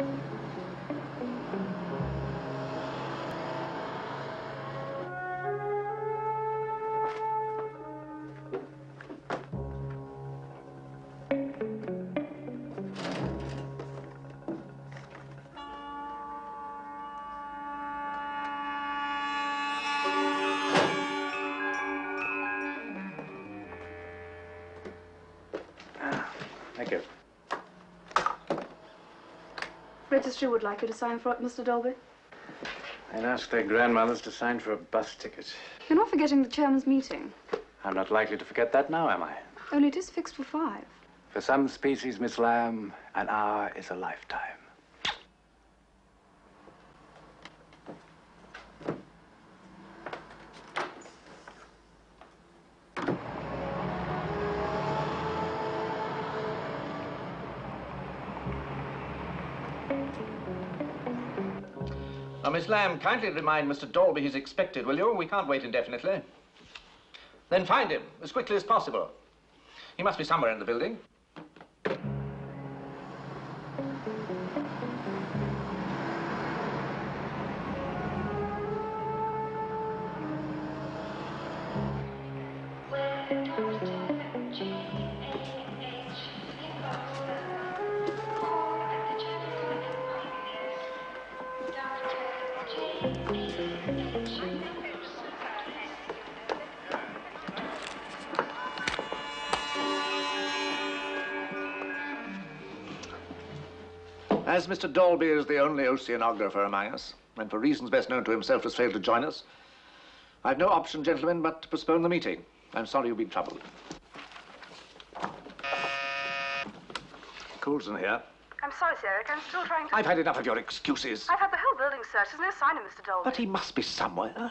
あ。Registry would like you to sign for it, Mr. Dolby. And ask their grandmothers to sign for a bus ticket. You're not forgetting the chairman's meeting. I'm not likely to forget that now, am I? Only it is fixed for five. For some species, Miss Lamb, an hour is a lifetime. Lamb, kindly remind Mr. Dolby he's expected, will you? We can't wait indefinitely. Then find him as quickly as possible. He must be somewhere in the building. As Mr. Dolby is the only oceanographer among us, and for reasons best known to himself has failed to join us, I've no option, gentlemen, but to postpone the meeting. I'm sorry you've been troubled. Coulson here. I'm sorry, Sir Eric. I'm still trying to... I've had enough of your excuses. I've had the whole building searched. There's no sign of Mr. Dolby. But he must be somewhere.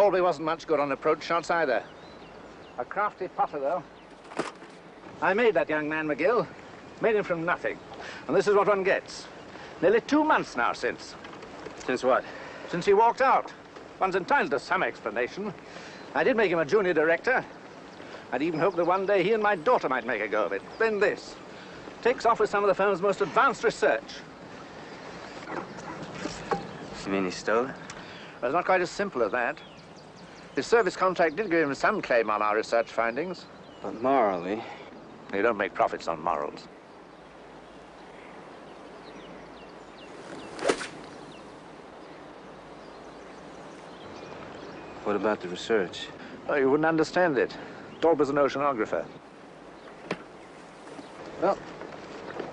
Dolby wasn't much good on approach shots either. A crafty putter, though. I made that young man, McGill. Made him from nothing. And this is what one gets. Nearly two months now since. Since what? Since he walked out. One's entitled to some explanation. I did make him a junior director. I'd even hoped that one day he and my daughter might make a go of it. Then this. Takes off with some of the firm's most advanced research. You mean he stole it? Well, it's not quite as simple as that. His service contract did give him some claim on our research findings. But morally... You don't make profits on morals. What about the research? Oh, you wouldn't understand it. Dolby's an oceanographer. Well,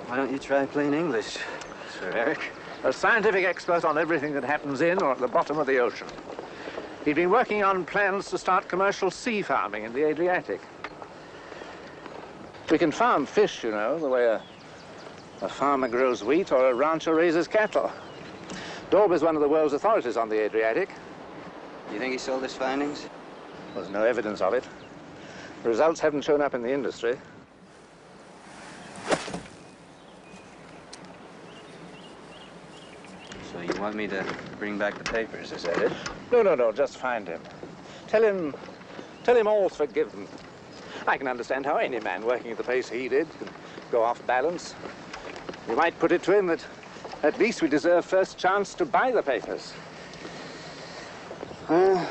why don't you try plain English, Sir Eric? A scientific expert on everything that happens in or at the bottom of the ocean. He'd been working on plans to start commercial sea farming in the Adriatic. We can farm fish, you know, the way a, a farmer grows wheat or a rancher raises cattle. Dolby's one of the world's authorities on the Adriatic. You think he sold his findings? There's no evidence of it. The results haven't shown up in the industry. So you want me to bring back the papers, is that it? No, no, no, just find him. Tell him, tell him all's forgiven. I can understand how any man working at the pace he did can go off balance. You might put it to him that at least we deserve first chance to buy the papers. Well,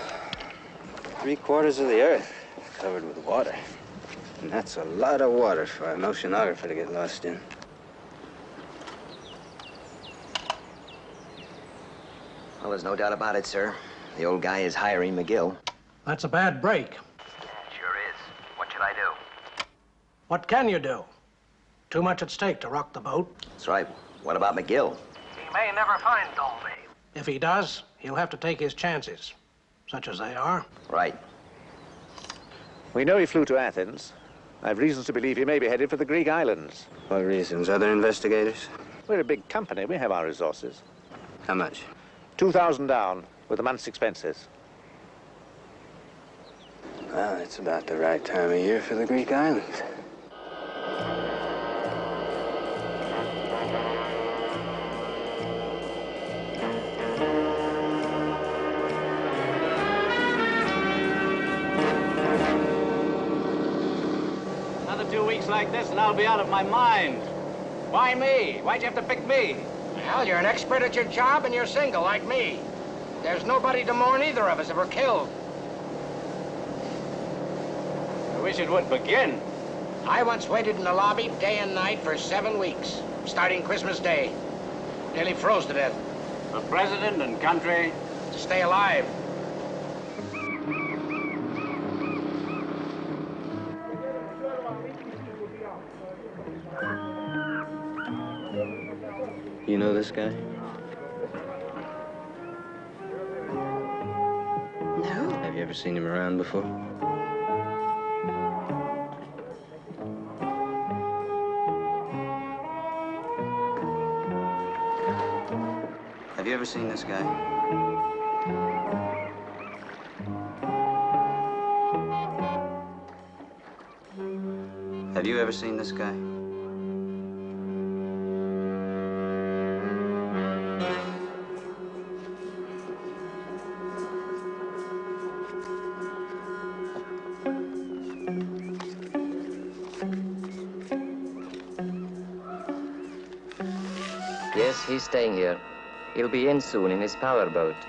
three quarters of the earth covered with water. And that's a lot of water for an oceanographer to get lost in. Well, there's no doubt about it, sir. The old guy is hiring McGill. That's a bad break. Sure is. What should I do? What can you do? Too much at stake to rock the boat. That's right. What about McGill? He may never find Dolby. If he does, he'll have to take his chances, such as they are. Right. We know he flew to Athens. I've reasons to believe he may be headed for the Greek islands. What reasons? Other investigators? We're a big company. We have our resources. How much? 2,000 down with a month's expenses. Well, it's about the right time of year for the Greek islands. Another two weeks like this and I'll be out of my mind. Why me? Why'd you have to pick me? Well, you're an expert at your job and you're single, like me. There's nobody to mourn either of us if we're killed. I wish it would begin. I once waited in the lobby day and night for seven weeks, starting Christmas Day. Nearly froze to death. For president and country, To stay alive. You know this guy? No. Have you ever seen him around before? Have you ever seen this guy? Have you ever seen this guy? He'll be in soon in his powerboat.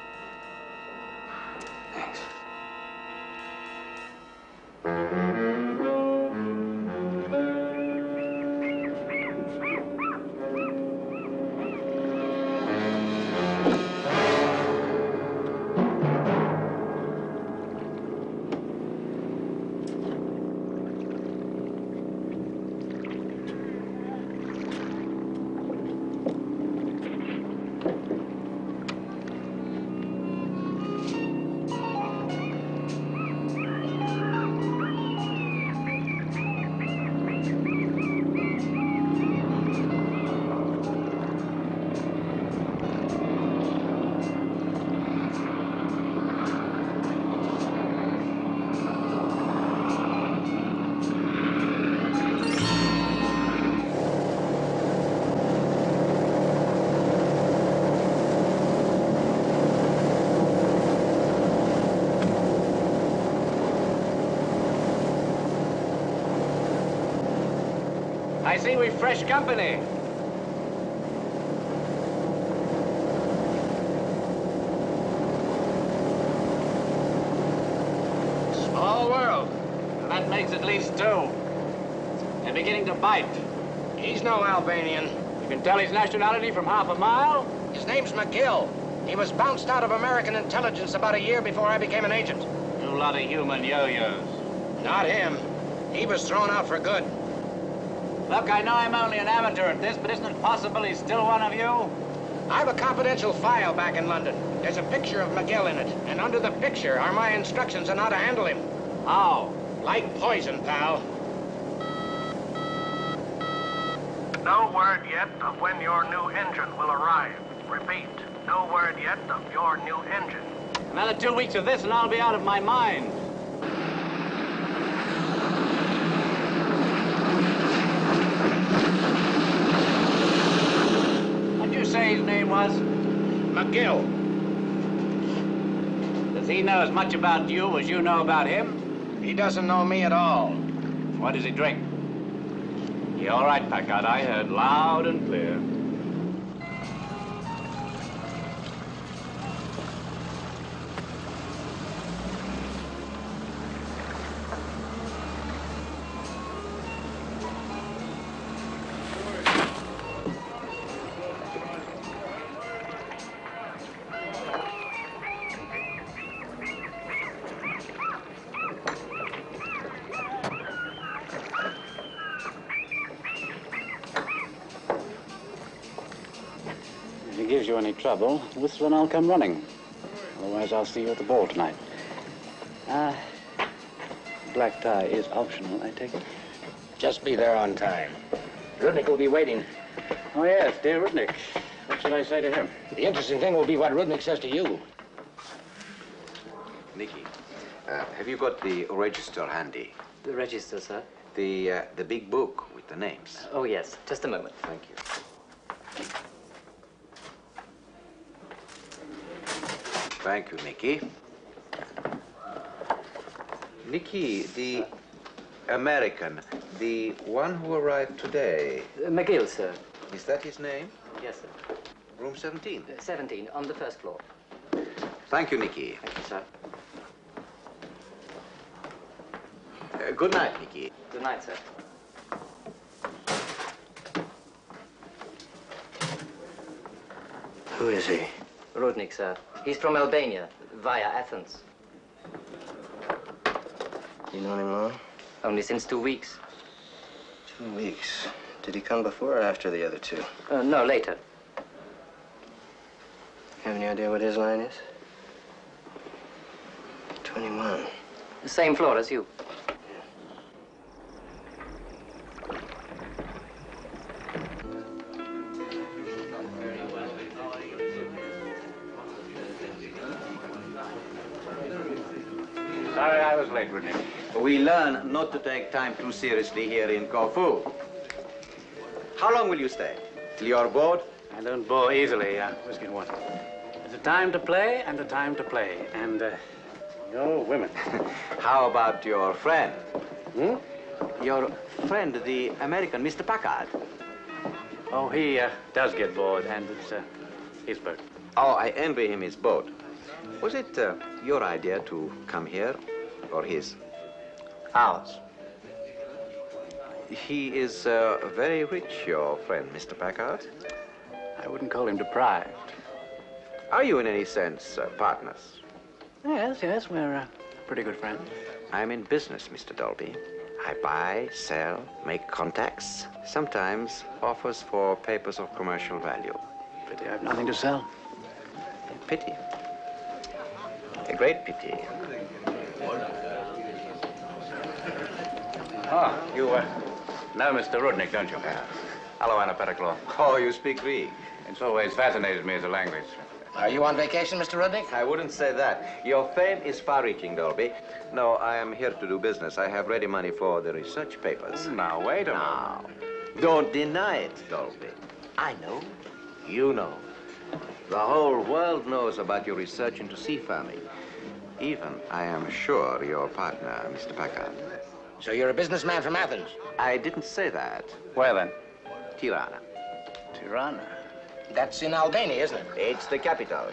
See we've fresh company. Small world. And that makes at least two. They're beginning to bite. He's no Albanian. You can tell his nationality from half a mile. His name's McGill. He was bounced out of American intelligence about a year before I became an agent. You lot of human yo-yos. Not him. He was thrown out for good. Look, I know I'm only an amateur at this, but isn't it possible he's still one of you? I have a confidential file back in London. There's a picture of McGill in it, and under the picture are my instructions on how to handle him. How? Like poison, pal. No word yet of when your new engine will arrive. Repeat, no word yet of your new engine. Another two weeks of this and I'll be out of my mind. What'd you say his name was? McGill. Does he know as much about you as you know about him? He doesn't know me at all. What does he drink? Yeah, all right, Packard. I heard loud and clear. Trouble, whistle and I'll come running. Otherwise, I'll see you at the ball tonight. Ah, black tie is optional, I take it. Just be there on time. Rudnick will be waiting. Oh, yes, dear Rudnick. What should I say to him? The interesting thing will be what Rudnick says to you. Nicky, uh, have you got the register handy? The register, sir. The, uh, the big book with the names. Oh, yes. Just a moment. Thank you. Thank you, Nikki. Nikki, the American, the one who arrived today, Uh, McGill, sir. is that his name? Yes, sir. Room 17. Uh, 17, on the first floor. Thank you, Nikki. Thank you, sir. Uh, good night, Nikki. Good night, sir. Who is he? Rudnick, sir. He's from Albania, via Athens. You know him long? Only since two weeks. Two weeks. Did he come before or after the other two? Uh, no, later. Have any idea what his line is? 21. The same floor as you. We learn not to take time too seriously here in Corfu. How long will you stay? Till you're bored? I don't bore easily, uh, whiskey and water. There's a time to play and a time to play. And, uh, no women. How about your friend? Hmm? Your friend, the American Mr. Packard. Oh, he uh, does get bored, and it's uh, his boat. Oh, I envy him his boat. Was it uh, your idea to come here, or his? He is uh, very rich, your friend, Mr. Packard. I wouldn't call him deprived. Are you, in any sense, uh, partners? Yes, yes, we're uh, pretty good friends. I'm in business, Mr. Dolby. I buy, sell, make contacts, sometimes offers for papers of commercial value. Pity I've nothing to sell. Pity. A great pity. Oh, you uh, know Mr. Rudnick, don't you? Hello, Anna Petticlaw. Oh, you speak Greek. It's always fascinated me as a language. Are you on vacation, Mr. Rudnick? I wouldn't say that. Your fame is far-reaching, Dolby. No, I am here to do business. I have ready money for the research papers. Now, wait a minute. Now, don't deny it, Dolby. I know. You know. The whole world knows about your research into sea farming. Even, I am sure, your partner, Mr. Packard. So you're a businessman from Athens? I didn't say that. Where then. Tirana. Tirana. That's in Albania, isn't it? It's the capital.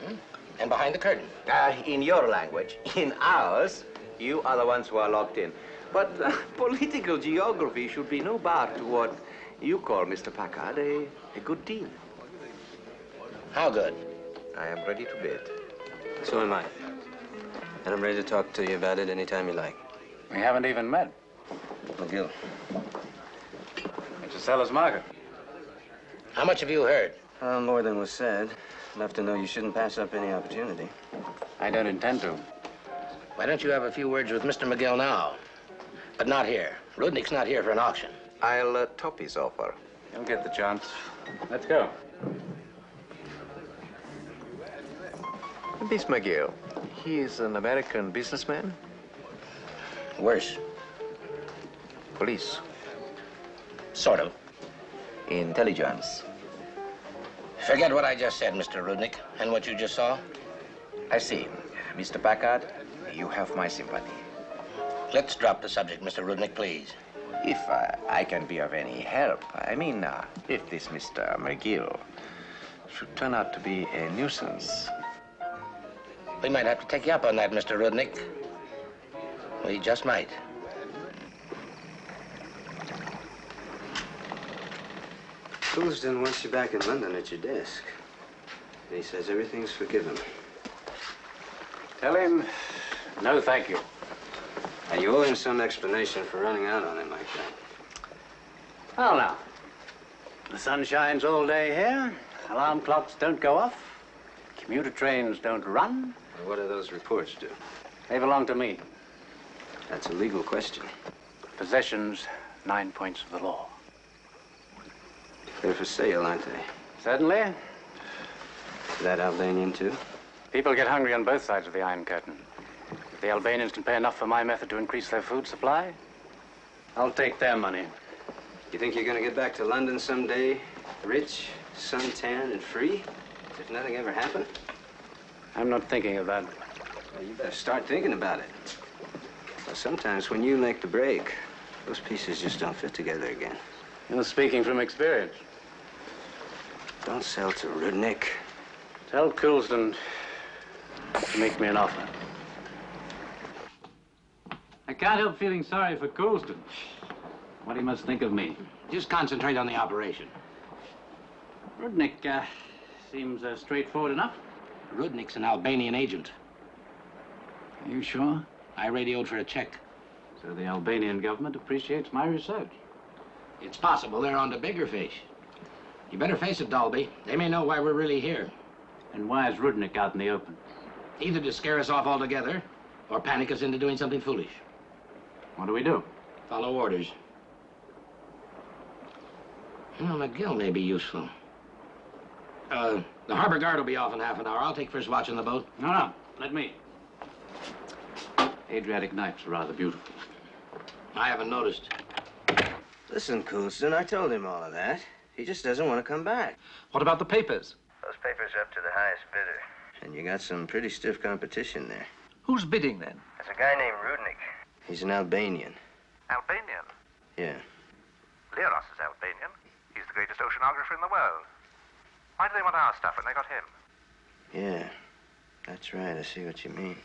And behind the curtain. Uh, in your language. In ours, you are the ones who are locked in. But uh, political geography should be no bar to what you call, Mr. Packard, a, a good deal. How good? I am ready to bid. So am I. And I'm ready to talk to you about it anytime you like. We haven't even met. McGill. It's a seller's market. How much have you heard? Uh, more than was said. Enough to know you shouldn't pass up any opportunity. I don't intend to. Why don't you have a few words with Mr. McGill now? But not here. Rudnick's not here for an auction. I'll uh, top his offer. You'll get the chance. Let's go. This McGill, he is an American businessman? Worse. Police. Sort of. Intelligence. Forget what I just said, Mr. Rudnick, and what you just saw. I see. Mr. Packard, you have my sympathy. Let's drop the subject, Mr. Rudnick, please. If uh, I can be of any help, I mean, uh, if this Mr. McGill should turn out to be a nuisance. We might have to take you up on that, Mr. Rudnick. We just might. Coulsdon wants you back in London at your desk. He says everything's forgiven. Tell him, no thank you. And you owe him some explanation for running out on him like that. Well, now, the sun shines all day here. Alarm clocks don't go off. Commuter trains don't run. Well, what do those reports do? They belong to me. That's a legal question. Possessions, nine points of the law. They're for sale, aren't they? Certainly. That Albanian, too? People get hungry on both sides of the Iron Curtain. If the Albanians can pay enough for my method to increase their food supply, I'll take their money. You think you're going to get back to London someday, rich, suntan, and free? As if nothing ever happened? I'm not thinking of that. Well, you better start thinking about it. Well, sometimes when you make the break, those pieces just don't fit together again. You're speaking from experience. Don't sell to Rudnick. Tell Coulsdon to make me an offer. I can't help feeling sorry for Coulsdon. What he must think of me. Just concentrate on the operation. Rudnick uh, seems uh, straightforward enough. Rudnick's an Albanian agent. Are you sure? I radioed for a check. So the Albanian government appreciates my research. It's possible they're on to bigger fish. You better face it, Dalby. They may know why we're really here. And why is Rudnick out in the open? Either to scare us off altogether, or panic us into doing something foolish. What do we do? Follow orders. Well, McGill may be useful. Uh, the harbor guard will be off in half an hour. I'll take first watch on the boat. No, no, let me. Adriatic nights are rather beautiful. I haven't noticed. Listen, Coulsdon, I told him all of that. He just doesn't want to come back. What about the papers? Those papers are up to the highest bidder. And you got some pretty stiff competition there. Who's bidding then? There's a guy named Rudnick. He's an Albanian. Albanian? Yeah. Leros is Albanian. He's the greatest oceanographer in the world. Why do they want our stuff when they got him? Yeah. That's right. I see what you mean.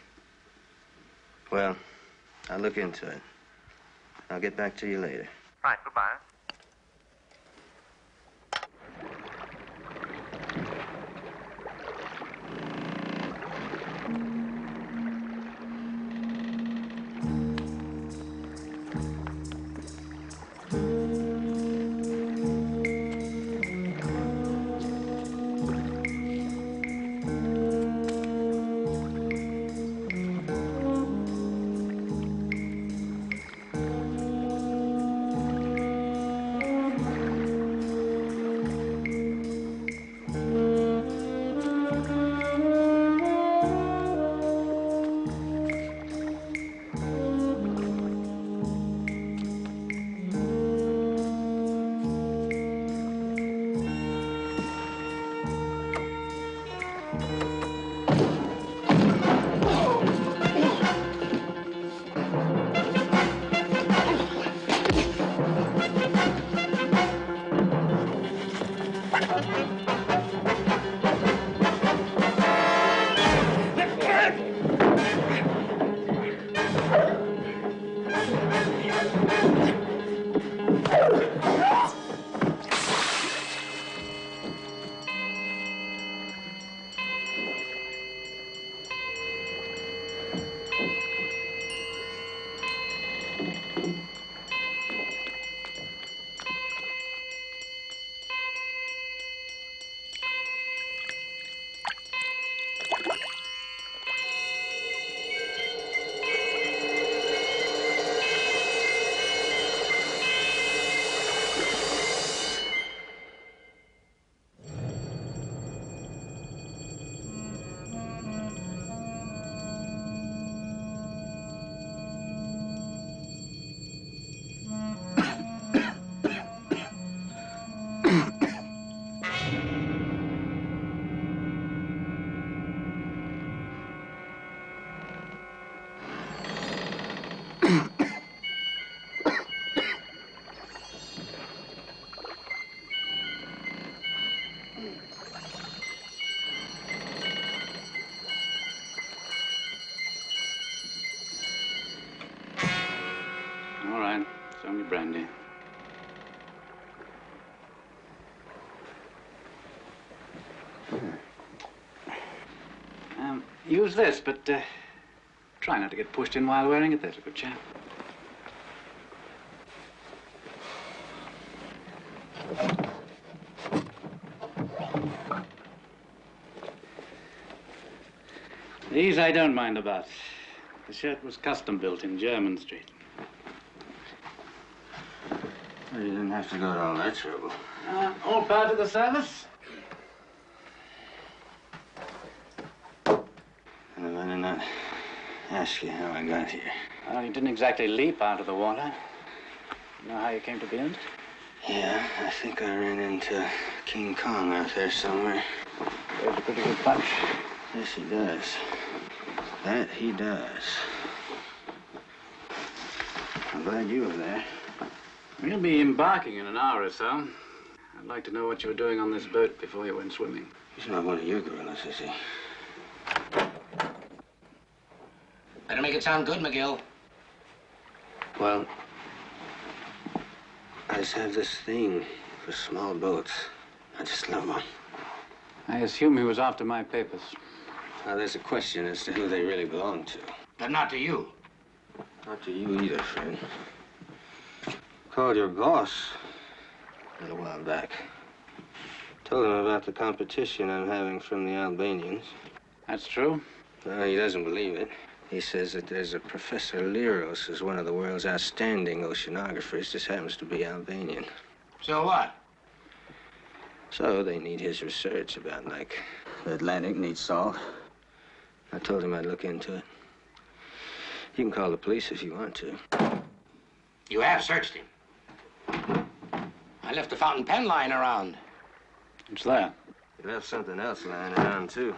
Well, I'll look into it. I'll get back to you later. Right, goodbye. Use this, but uh, try not to get pushed in while wearing it. There's a good chap. These I don't mind about. The shirt was custom built in Jermyn Street. Well, you didn't have to go to all that trouble. Uh, all part of the service. And I better not ask you how I got here. Well, you didn't exactly leap out of the water. You know how you came to be in it? Yeah, I think I ran into King Kong out there somewhere. There's a pretty good punch. Yes, he does. That he does. I'm glad you were there. We'll be embarking in an hour or so. I'd like to know what you were doing on this boat before you went swimming. He's not one of your gorillas, is he? Make it sound good, McGill. Well, I just have this thing for small boats. I just love them. I assume he was after my papers. Now, there's a question as to who they really belong to. But not to you. Not to you either, friend. Called your boss a little while back. Told him about the competition I'm having from the Albanians. That's true. Well, he doesn't believe it. He says that there's a Professor Liros who's one of the world's outstanding oceanographers. Just happens to be Albanian. So what? So they need his research about, like, the Atlantic needs salt. I told him I'd look into it. You can call the police if you want to. You have searched him. I left a fountain pen lying around. It's that? You left something else lying around, too.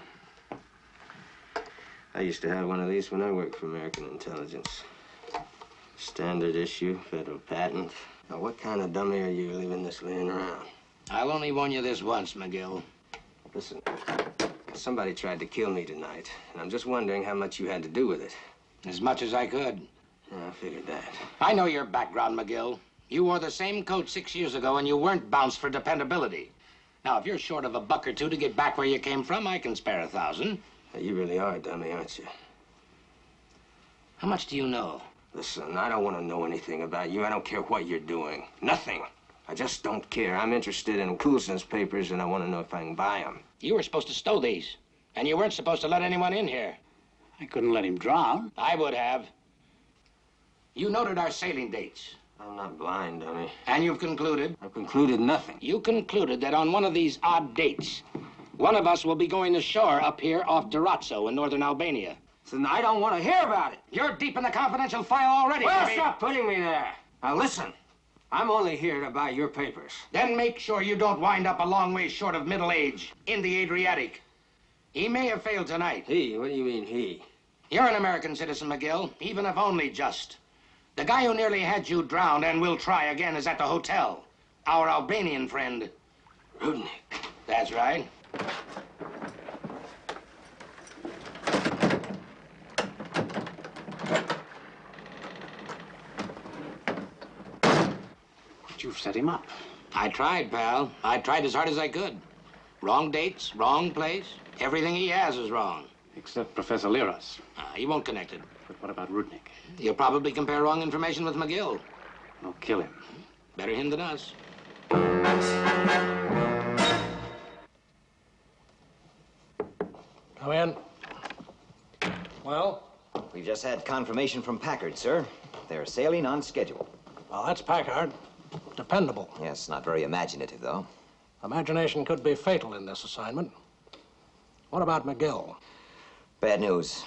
I used to have one of these when I worked for American Intelligence. Standard issue, federal patent. Now, what kind of dummy are you leaving this laying around? I'll only warn you this once, McGill. Listen, somebody tried to kill me tonight, and I'm just wondering how much you had to do with it. As much as I could. Yeah, I figured that. I know your background, McGill. You wore the same coat six years ago, and you weren't bounced for dependability. Now, if you're short of a buck or two to get back where you came from, I can spare a thousand. You really are a dummy, aren't you? How much do you know? Listen, I don't want to know anything about you. I don't care what you're doing. Nothing. I just don't care. I'm interested in Coulson's papers, and I want to know if I can buy them. You were supposed to stow these, and you weren't supposed to let anyone in here. I couldn't let him drown. I would have. You noted our sailing dates. I'm not blind, dummy. And you've concluded? I've concluded nothing. You concluded that on one of these odd dates, one of us will be going ashore up here off Durazzo in northern Albania. Listen, I don't want to hear about it. You're deep in the confidential file already, Well, Jimmy. stop putting me there. Now, listen. I'm only here to buy your papers. Then make sure you don't wind up a long way short of middle age in the Adriatic. He may have failed tonight. He? What do you mean, he? You're an American citizen, McGill, even if only just. The guy who nearly had you drowned and will try again is at the hotel. Our Albanian friend. Rudnick. That's right. But you've set him up. I tried, pal. I tried as hard as I could. Wrong dates, wrong place. Everything he has is wrong. Except Professor Liras. Uh, he won't connect it. But what about Rudnick? He'll probably compare wrong information with McGill. I'll kill him. Better him than us. Come in. Well? We've just had confirmation from Packard, sir. They're sailing on schedule. Well, that's Packard. Dependable. Yes, not very imaginative, though. Imagination could be fatal in this assignment. What about McGill? Bad news.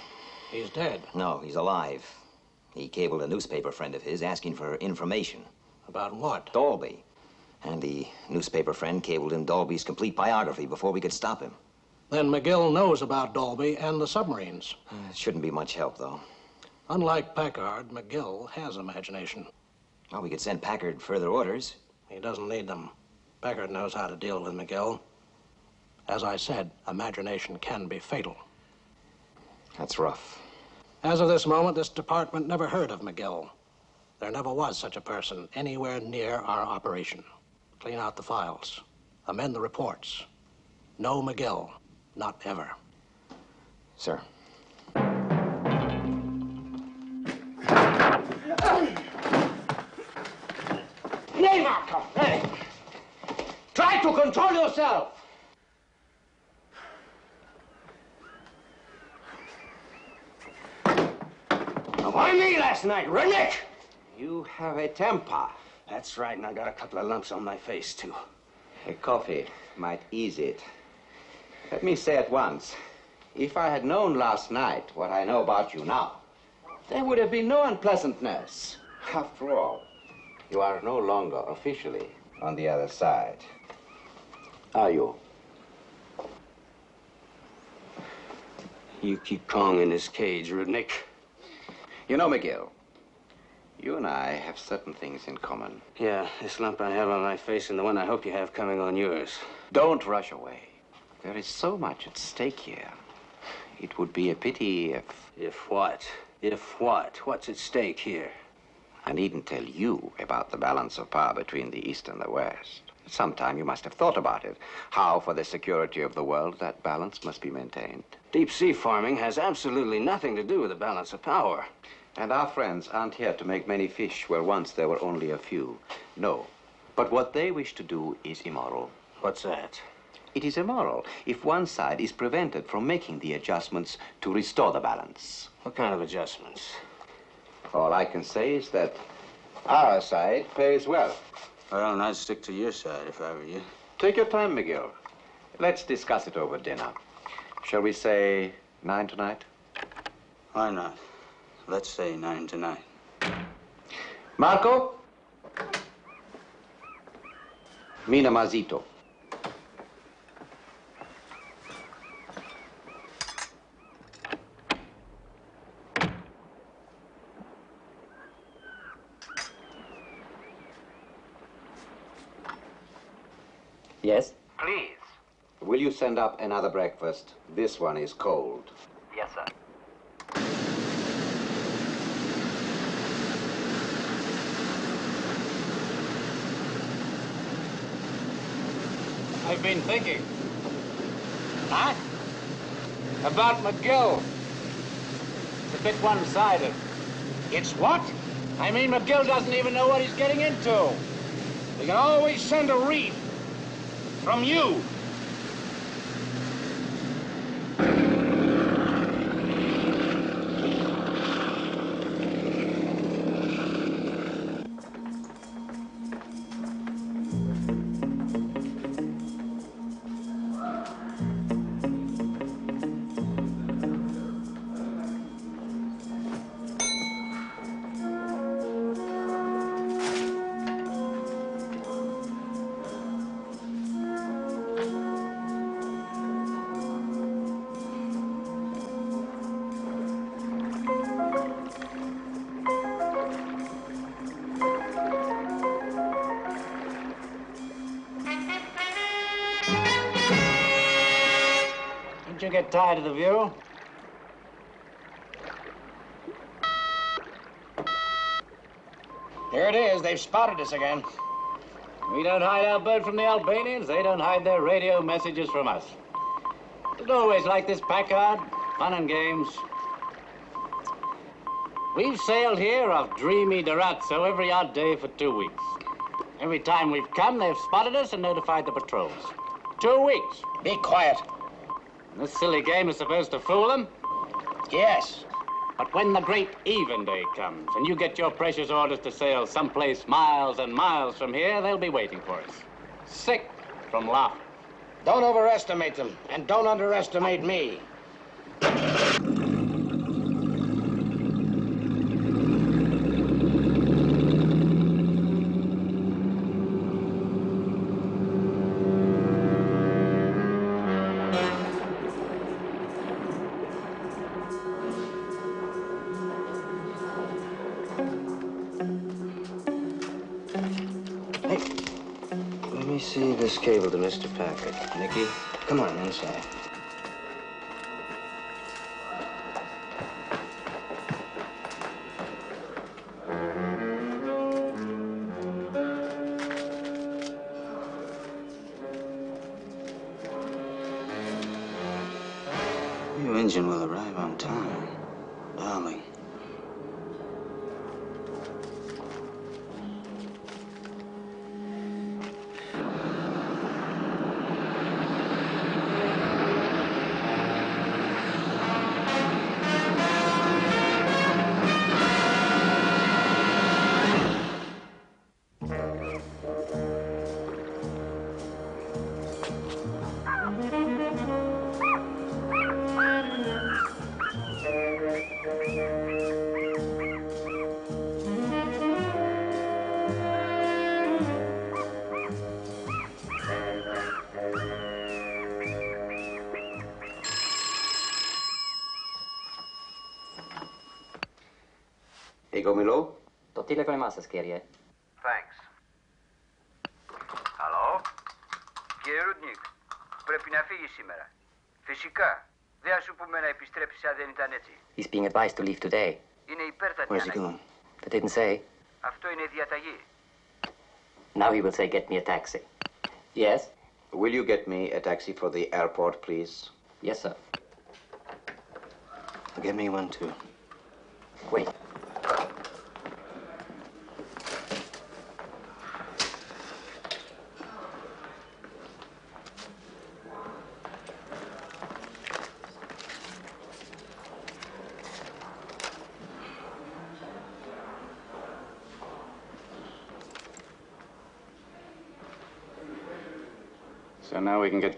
He's dead. No, he's alive. He cabled a newspaper friend of his asking for information. About what? Dolby. And the newspaper friend cabled him Dolby's complete biography before we could stop him. Then McGill knows about Dalby and the submarines. Mm, it shouldn't be much help, though. Unlike Packard, McGill has imagination. Well, we could send Packard further orders. He doesn't need them. Packard knows how to deal with McGill. As I said, imagination can be fatal. That's rough. As of this moment, this department never heard of McGill. There never was such a person anywhere near our operation. Clean out the files. Amend the reports. No McGill. Not ever. Sir. Nay, Marco, nay. Try to control yourself. Now, why me last night, Renick? You have a temper. That's right, and I got a couple of lumps on my face, too. A coffee might ease it. Let me say at once, if I had known last night what I know about you now, there would have been no unpleasantness. After all, you are no longer officially on the other side. Are you? You keep Kong in his cage, Rudnick. You know, McGill, you and I have certain things in common. Yeah, this lump I have on my face and the one I hope you have coming on yours. Don't rush away. There is so much at stake here. It would be a pity if. If what? If what? What's at stake here? I needn't tell you about the balance of power between the East and the West. Sometime you must have thought about it. How, for the security of the world, that balance must be maintained. Deep sea farming has absolutely nothing to do with the balance of power. And our friends aren't here to make many fish where once there were only a few. No. But what they wish to do is immoral. What's that? It is immoral if one side is prevented from making the adjustments to restore the balance. What kind of adjustments? All I can say is that our side pays well. Well, I'd stick to your side if I were you. Take your time, McGill. Let's discuss it over dinner. Shall we say nine tonight? Why not? Let's say nine tonight. Marco? Mina Mazito. Yes? Please. Will you send up another breakfast? This one is cold. Yes, sir. I've been thinking. Huh? About McGill. It's a bit one-sided. It's what? I mean, McGill doesn't even know what he's getting into. We can always send a reef. From you. Tired of the view? Here it is. They've spotted us again. We don't hide our bird from the Albanians. They don't hide their radio messages from us. It's always like this, Packard. Fun and games. We've sailed here off dreamy Durazzo every odd day for two weeks. Every time we've come, they've spotted us and notified the patrols. Two weeks. Be quiet. This silly game is supposed to fool them. Yes. But when the great even day comes and you get your precious orders to sail someplace miles and miles from here, they'll be waiting for us. Sick from laughing. Don't overestimate them, and don't underestimate me. Nicky, come on inside. Το τηλέφωνο σας, κύριε. Thanks. Αλλό. Κύριε Ρούντνικ, πρέπει να φύγει σήμερα. Φυσικά. Δεν θα σου πούμε να επιστρέψεις αν δεν ήταν έτσι. He's being advised to leave today. Είναι υπέρτατη Where's he ανάγκη. going? That didn't say. Αυτό είναι διαταγή. Now he will say, get me a taxi. Yes? Will you get me a taxi for the airport, please? Yes, sir. Get me one, too. Wait.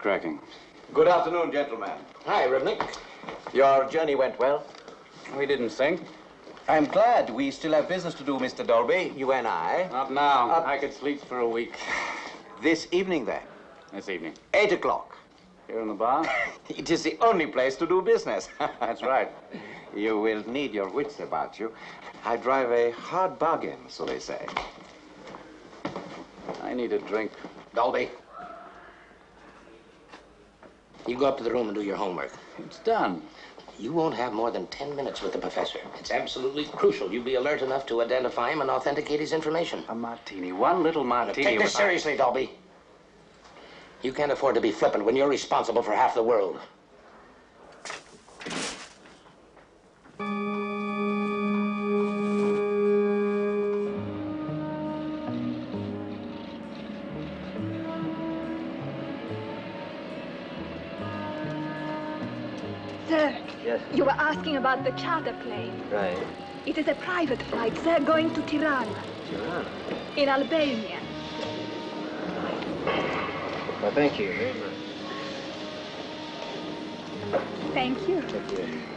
Cracking. Good afternoon, gentlemen. Hi, Rudnick. Your journey went well? We didn't sink. I'm glad we still have business to do, Mr. Dolby, you and I. Not now. Uh, I could sleep for a week. This evening, then. This evening. Eight o'clock. Here in the bar? It is the only place to do business. That's right. You will need your wits about you. I drive a hard bargain, so they say. I need a drink. Dolby. You go up to the room and do your homework. It's done. You won't have more than 10 minutes with the professor. It's absolutely crucial you be alert enough to identify him and authenticate his information. A martini. One little martini. Take this seriously, Dolby. You can't afford to be flippant when you're responsible for half the world. Asking about the charter plane. Right. It is a private flight, sir, going to Tirana, Tirana? in Albania. Well, thank you very much. Thank you. Thank you.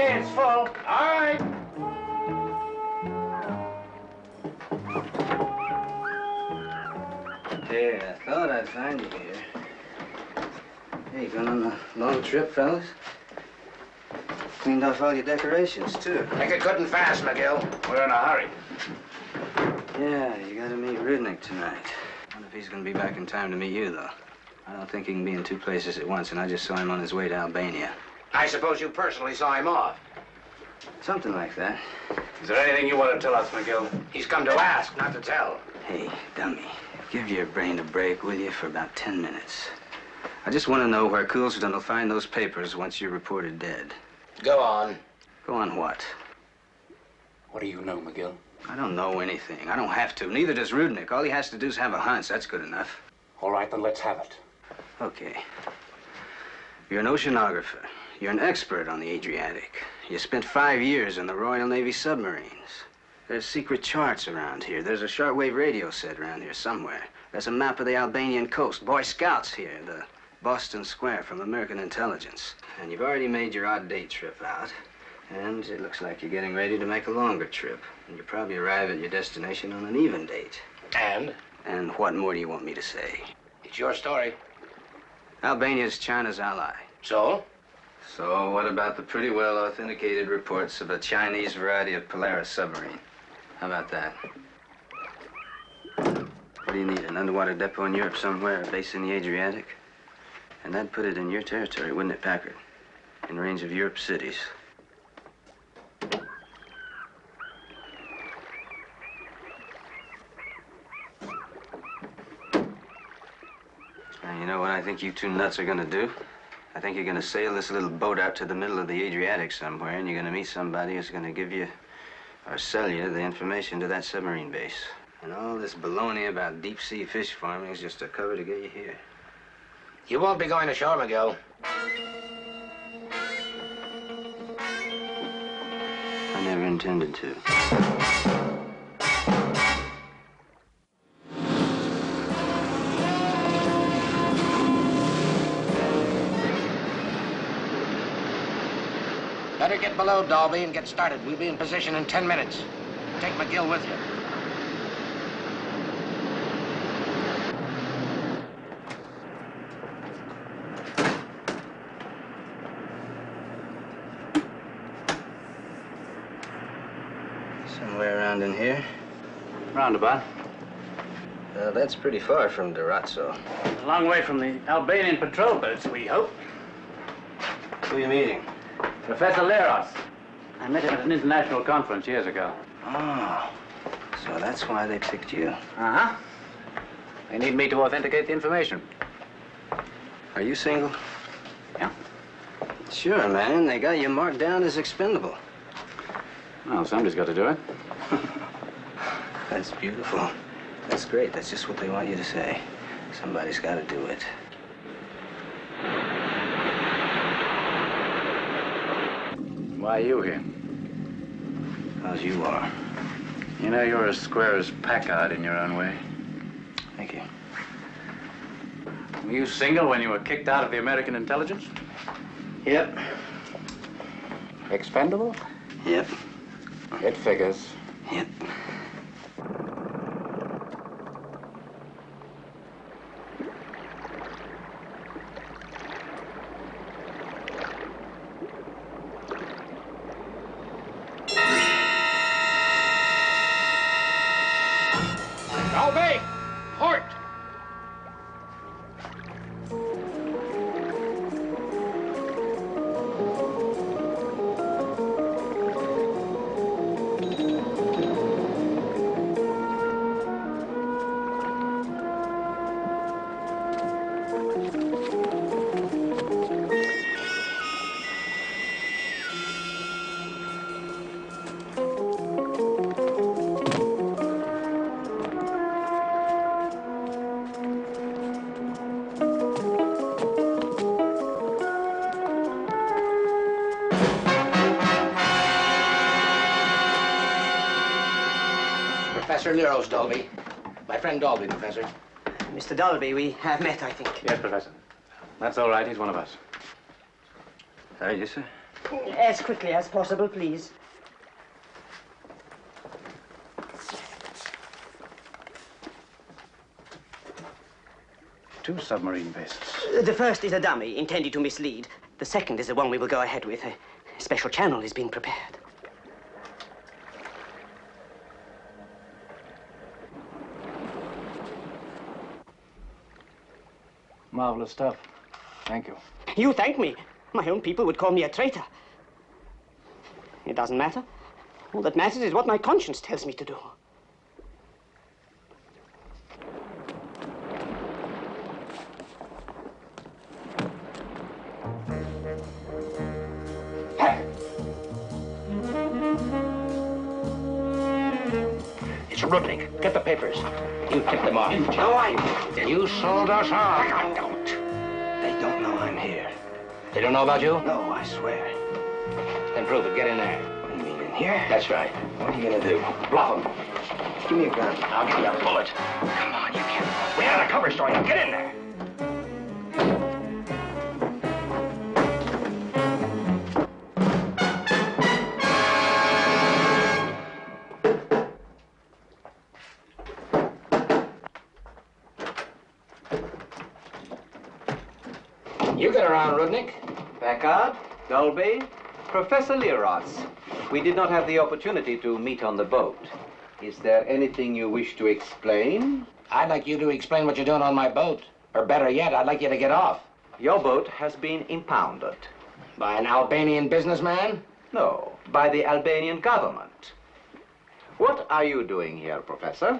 Okay, it's full. All right. Hey, I thought I'd find you here. Hey, you going on a long trip, fellas? Cleaned off all your decorations, too. Make it good and fast, McGill. We're in a hurry. Yeah, you gotta meet Rudnick tonight. I wonder if he's gonna be back in time to meet you, though. I don't think he can be in two places at once, and I just saw him on his way to Albania. I suppose you personally saw him off. Something like that. Is there anything you want to tell us, McGill? He's come to ask, not to tell. Hey, dummy, give your brain a break, will you, for about ten minutes? I just want to know where Coulsdon will find those papers once you're reported dead. Go on. Go on what? What do you know, McGill? I don't know anything. I don't have to. Neither does Rudnick. All he has to do is have a hunch. That's good enough. All right, then let's have it. Okay. You're an oceanographer. You're an expert on the Adriatic. You spent five years in the Royal Navy submarines. There's secret charts around here. There's a shortwave radio set around here somewhere. There's a map of the Albanian coast. Boy Scouts here, the Boston Square from American Intelligence. And you've already made your odd day trip out. And it looks like you're getting ready to make a longer trip. And you'll probably arrive at your destination on an even date. And? And what more do you want me to say? It's your story. Albania's China's ally. So? So, what about the pretty well authenticated reports of a Chinese variety of Polaris submarine? How about that? What do you need? An underwater depot in Europe somewhere, a base in the Adriatic? And that'd put it in your territory, wouldn't it, Packard? In range of Europe's cities. Now, you know what I think you two nuts are gonna do? I think you're gonna sail this little boat out to the middle of the Adriatic somewhere, and you're gonna meet somebody who's gonna give you or sell you the information to that submarine base. And all this baloney about deep sea fish farming is just a cover to get you here. You won't be going ashore, McGill. I never intended to. Better get below, Dalby, and get started. We'll be in position in ten minutes. Take McGill with you. Somewhere around in here. Roundabout. Uh, that's pretty far from Durazzo. A long way from the Albanian patrol boats, we hope. Who are you meeting? Professor Leros. I met him at an international conference years ago. Oh, so that's why they picked you. Uh-huh. They need me to authenticate the information. Are you single? Yeah. Sure, man. They got you marked down as expendable. Well, somebody's got to do it. That's beautiful. That's great. That's just what they want you to say. Somebody's got to do it. Why are you here? As you are. You know, you're as square as Packard in your own way. Thank you. Were you single when you were kicked out of the American intelligence? Yep. Expendable? Yep. It figures. Yep. Professor Leros, Dalby. My friend Dalby, Professor. Mr. Dolby, we have met, I think. Yes, Professor. That's all right. He's one of us. Are you, sir? As quickly as possible, please. Two submarine bases. Uh, The first is a dummy intended to mislead. The second is the one we will go ahead with. A special channel is being prepared. Marvelous stuff. Thank you. You thank me. My own people would call me a traitor. It doesn't matter. All that matters is what my conscience tells me to do. Rudnick. Get the papers. You tipped them off. No, I... You sold us off. I don't. They don't know I'm here. They don't know about you? No, I swear. Then prove it. Get in there. What do you mean, in here? That's right. What are you gonna do? Bluff them. Give me a gun. I'll give you a bullet. Come on, you can't. We had a cover story. Now get in there. Get around, Packard, Dolby, Professor Leros. We did not have the opportunity to meet on the boat. Is there anything you wish to explain? I'd like you to explain what you're doing on my boat. Or better yet, I'd like you to get off. Your boat has been impounded. By an Albanian businessman? No, by the Albanian government. What are you doing here, Professor?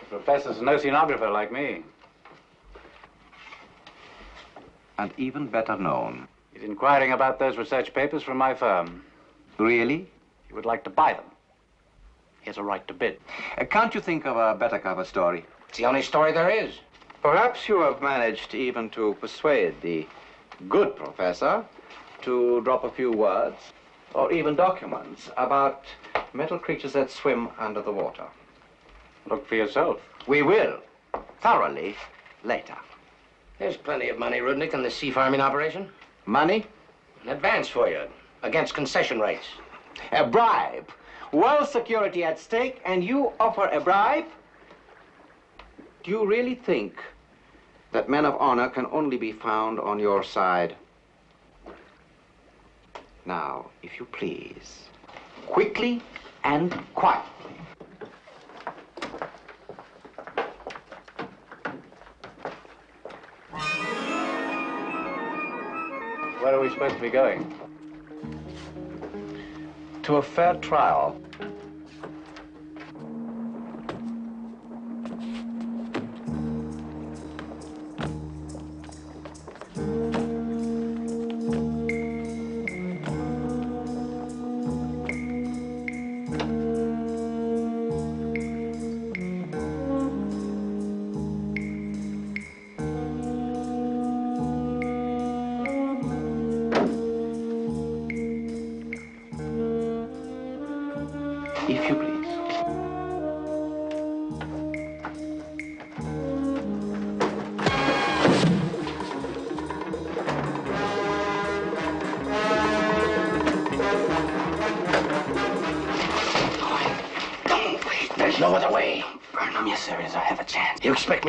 The professor's an oceanographer like me. And even better known. He's inquiring about those research papers from my firm. Really? He would like to buy them. He has a right to bid. Uh, can't you think of a better cover story? It's the only story there is. Perhaps you have managed even to persuade the good professor to drop a few words or even documents about metal creatures that swim under the water. Look for yourself. We will, thoroughly, later. There's plenty of money, Rudnick, in the sea farming operation. Money? An advance for you, against concession rates. A bribe. World security at stake, and you offer a bribe? Do you really think that men of honor can only be found on your side? Now, if you please, quickly and quietly. Are supposed to be going? To a fair trial.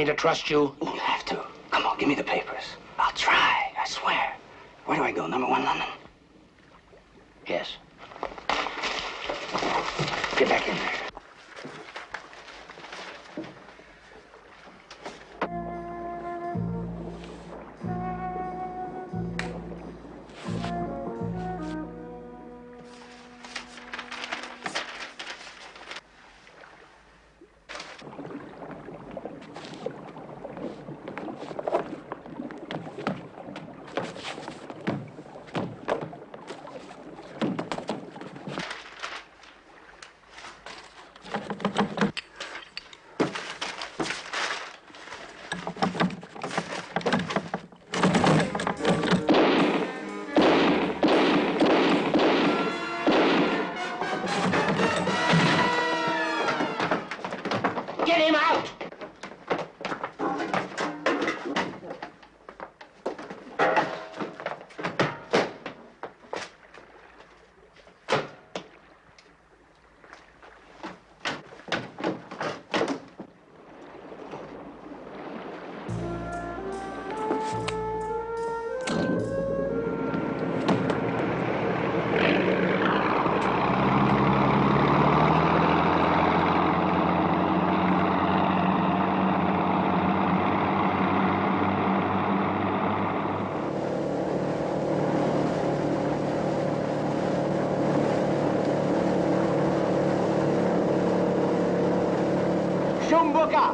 Me to trust you? boca!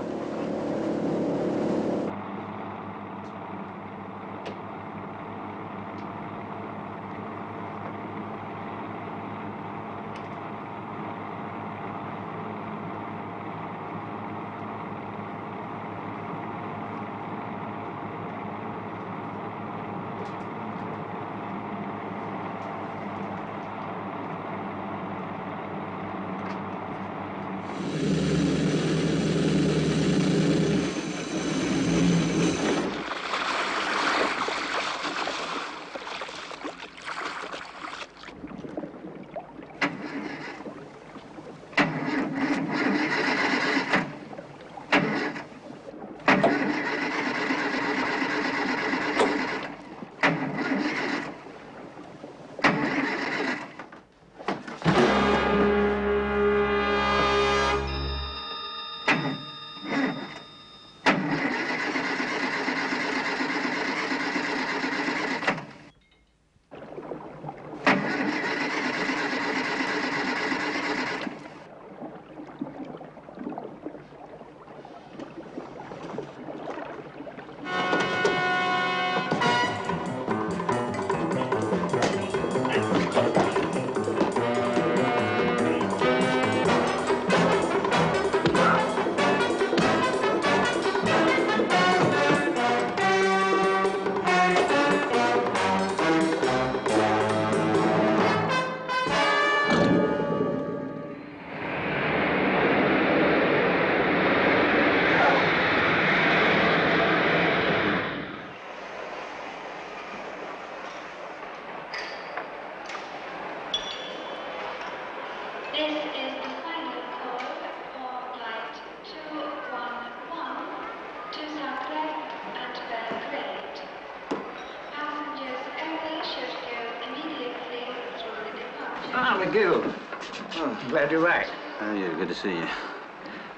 Glad you're back. Oh, yeah, good to see you.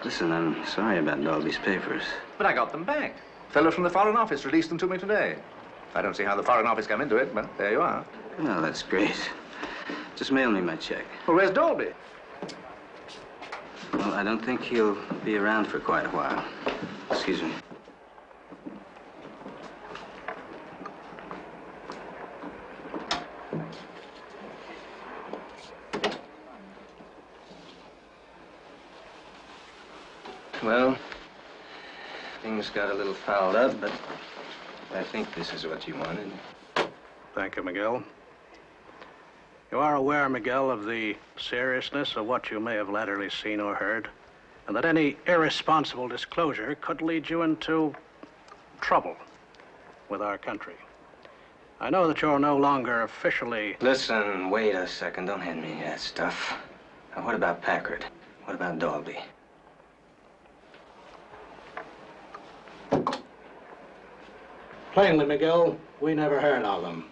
Listen, I'm sorry about Dolby's papers. But I got them back. Fellow from the Foreign Office released them to me today. I don't see how the Foreign Office come into it, but there you are. Well, that's great. Just mail me my check. Well, where's Dolby? Well, I don't think he'll be around for quite a while. Excuse me. Well, things got a little fouled up, but I think this is what you wanted. Thank you, McGill. You are aware, McGill, of the seriousness of what you may have latterly seen or heard, and that any irresponsible disclosure could lead you into trouble with our country. I know that you're no longer officially. Listen, wait a second. Don't hand me that stuff. Now, what about Packard? What about Dalby? Plainly, McGill, we never heard of them.